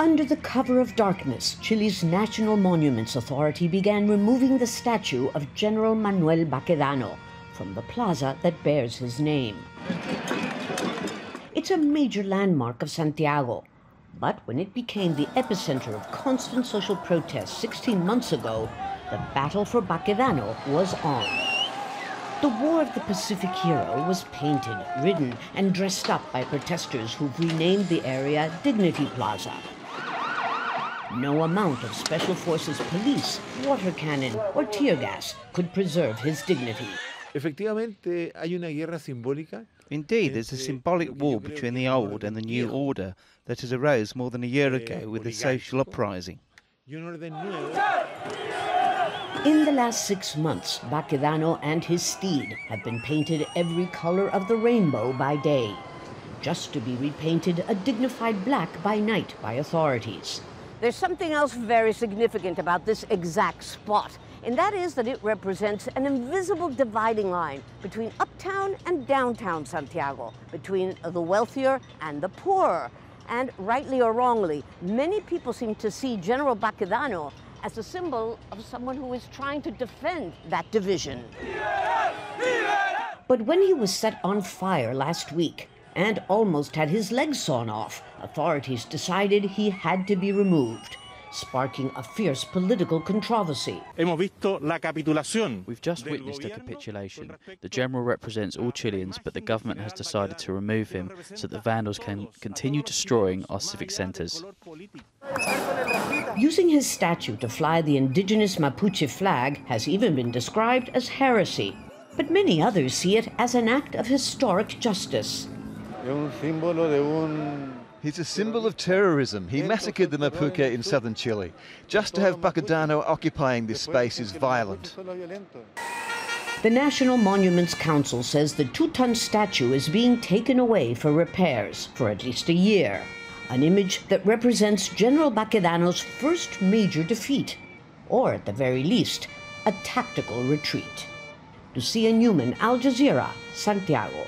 Under the cover of darkness, Chile's National Monuments Authority began removing the statue of General Manuel Baquedano from the plaza that bears his name. It's a major landmark of Santiago, but when it became the epicenter of constant social protests 16 months ago, the battle for Baquedano was on. The War of the Pacific hero was painted, ridden, and dressed up by protesters who've renamed the area Dignity Plaza. No amount of Special Forces police, water cannon, or tear gas could preserve his dignity. Efectivamente, hay una guerra simbólica. Indeed, there's a symbolic war between the old and the new order that has arose more than a year eh, ago with the social uprising. Y un orden nuevo. In the last six months, Baquedano and his steed have been painted every color of the rainbow by day, just to be repainted a dignified black by night by authorities. There's something else very significant about this exact spot, and that is that it represents an invisible dividing line between uptown and downtown Santiago, between the wealthier and the poorer. And rightly or wrongly, many people seem to see General Baquedano as a symbol of someone who is trying to defend that division. But when he was set on fire last week and almost had his legs sawn off, authorities decided he had to be removed, sparking a fierce political controversy. Hemos visto la capitulación. We've just witnessed a capitulation. The general represents all Chileans, but the government has decided to remove him so that the vandals can continue destroying our civic centres. Using his statue to fly the indigenous Mapuche flag has even been described as heresy. But many others see it as an act of historic justice. He's a symbol of terrorism. He massacred the Mapuche in southern Chile. Just to have Baquedano occupying this space is violent. The National Monuments Council says the two ton statue is being taken away for repairs for at least a year. An image that represents General Baquedano's first major defeat, or at the very least, a tactical retreat. Lucia Newman, Al Jazeera, Santiago.